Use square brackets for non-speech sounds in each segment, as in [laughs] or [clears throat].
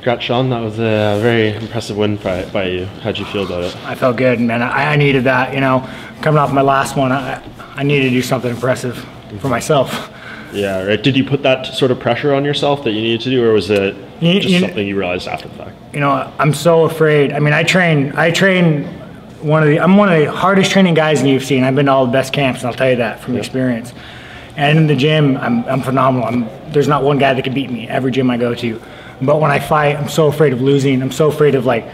Congrats, Sean. That was a very impressive win by, by you. How'd you feel about it? I felt good, man. I, I needed that. You know, coming off my last one, I, I needed to do something impressive for myself. Yeah, right. Did you put that sort of pressure on yourself that you needed to do, or was it You- just you- something you realized after the fact? You know, I'm so afraid. I mean, I train. I train one of the. I'm one of the hardest training guys in the UFC, and I've been to all the best camps, and I'll tell you that from experience. And in the gym, I'm, I'm phenomenal. I'm, there's not one guy that can beat me every gym I go to. But when I fight, I'm so afraid of losing. I'm so afraid of like,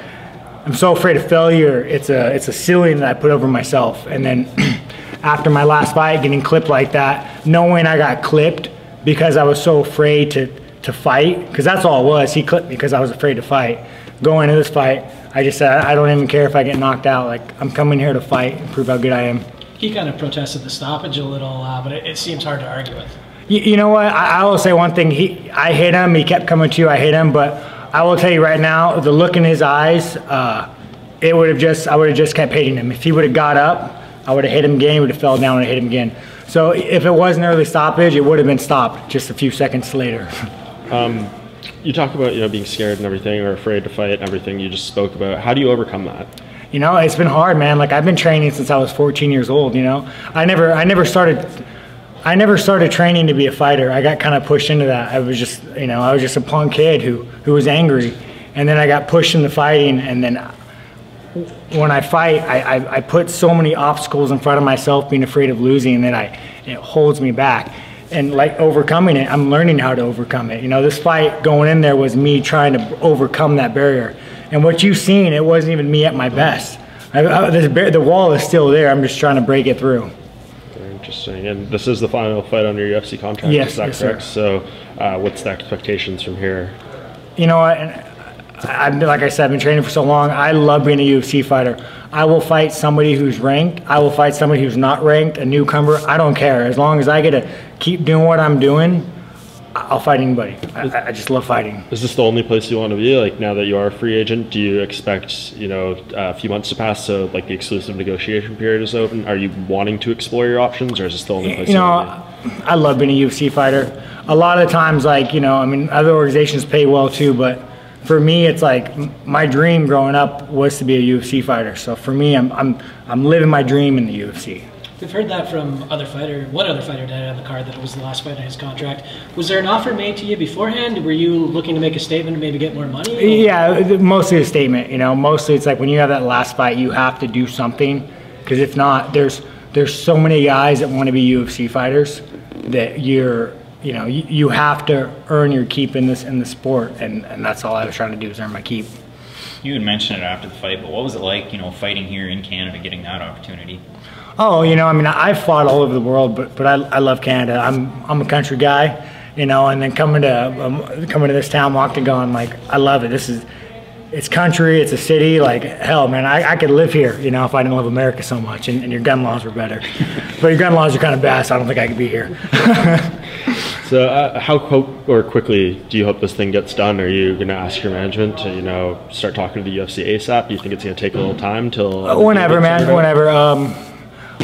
I'm so afraid of failure. It's a it's a ceiling that I put over myself. And then [clears throat] after my last fight, getting clipped like that, knowing I got clipped because I was so afraid to to fight, because that's all it was. He clipped me because I was afraid to fight. Going into this fight, I just said I don't even care if I get knocked out. Like I'm coming here to fight and prove how good I am. He kind of protested the stoppage a little, uh, but it, it seems hard to argue with. You, you know what? I, I will say one thing. He, I hit him. He kept coming to. You. I hit him, but I will tell you right now, the look in his eyes, uh, it would have just. I would have just kept hitting him. If he would have got up, I would have hit him again. He would have fell down and hit him again. So if it was an early stoppage, it would have been stopped just a few seconds later. [laughs] You talk about you know being scared and everything, or afraid to fight and everything. You just spoke about. How do you overcome that? You know, it's been hard, man. Like I've been training since I was 14 years old. You know, I never, I never started, I never started training to be a fighter. I got kind of pushed into that. I was just, you know, I was just a punk kid who who was angry, and then I got pushed into fighting, and then when I fight, I, I, I put so many obstacles in front of myself, being afraid of losing, that I it holds me back. And like overcoming it, I'm learning how to overcome it. You know, this fight going in there was me trying to overcome that barrier. And what you've seen, it wasn't even me at my best. I, I, the wall is still there. I'm just trying to break it through. Interesting. And this is the final fight on your UFC contract. Yes, is that yes, sir. correct? So, uh, what's the expectations from here? You know I, I've been, like I said, I've been training for so long. I love being a UFC fighter. I will fight somebody who's ranked. I will fight somebody who's not ranked, a newcomer. I don't care. As long as I get to keep doing what I'm doing, I- I'll fight anybody. I- I, just love fighting. Is this the only place you want to be? Like now that you are a free agent, do you expect you know a few months to pass so like the exclusive negotiation period is open? Are you wanting to explore your options, or is this the only place You you, know, want to be? I love being a UFC fighter. A lot of times, like, you know, I mean, other organizations pay well too, but for me, it's like my dream growing up was to be a UFC fighter. So for me, I'm, I'm, I'm living my dream in the UFC. We've heard that from other fighter, one other fighter died on the card that it was the last fight on his contract. Was there an offer made to you beforehand? Were you looking to make a statement to maybe get more money? Yeah, mostly a statement. You know, mostly it's like when you have that last fight, you have to do something because if not, there's there's so many guys that want to be UFC fighters that you're you know you, you have to earn your keep in this in the sport, and and that's all I was trying to do is earn my keep. You had mentioned it after the fight, but what was it like, you know, fighting here in Canada, getting that opportunity? Oh, you know, I mean, I- I've fought all over the world, but but I, I love Canada. I'm I'm a country guy, you know, and then coming to um, coming to this town, Moncton, like I love it. This is it's country, it's a city. Like hell, man, I, I could live here, you know, if I didn't love America so much, and, and your gun laws were better. [laughs] but your gun laws are kind of bad, so I don't think I could be here. [laughs] So, uh, how co- or quickly do you hope this thing gets done? Are you going to ask your management to you know start talking to the UFC ASAP? Do you think it's going to take a little time till Uh, whenever, man, whenever. Um,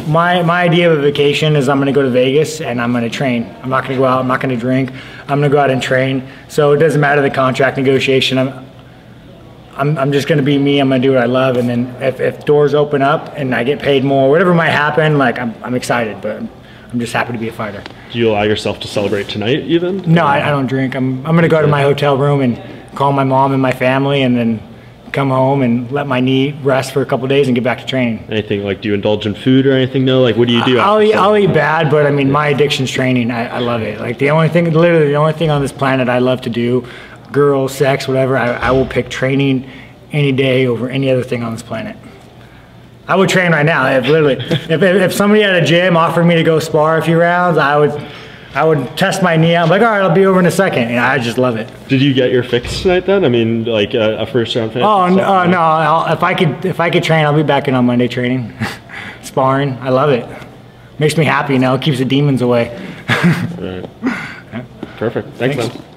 my my idea of a vacation is I'm going to go to Vegas and I'm going to train. I'm not going to go out. I'm not going to drink. I'm going to go out and train. So it doesn't matter the contract negotiation. I'm I'm, I'm just going to be me. I'm going to do what I love. And then if, if doors open up and I get paid more, whatever might happen, like I'm, I'm excited. But I'm just happy to be a fighter. Do you allow yourself to celebrate tonight even? No, I, I don't drink. I'm I'm going to go to my hotel room and call my mom and my family, and then come home and let my knee rest for a couple days and get back to training. Anything like do you indulge in food or anything? No, like what do you do? I'll eat, I'll eat bad, but I mean, my addiction's training. I, I love it. Like the only thing, literally the only thing on this planet I love to do, girls, sex, whatever, I, I will pick training any day over any other thing on this planet. I would train right now. If literally, if, if, somebody at a gym offered me to go spar a few rounds, I would, I would test my knee out. I'm like, all right, I'll be over in a second. And I just love it. Did you get your fix tonight then? I mean, like a, a first round finish? Oh and no, uh, no! I'll, if I could, if I could train, I'll be back in on Monday training, [laughs] sparring. I love it. Makes me happy. You know, it keeps the demons away. [laughs] Right. Perfect. Thanks, Thanks. man.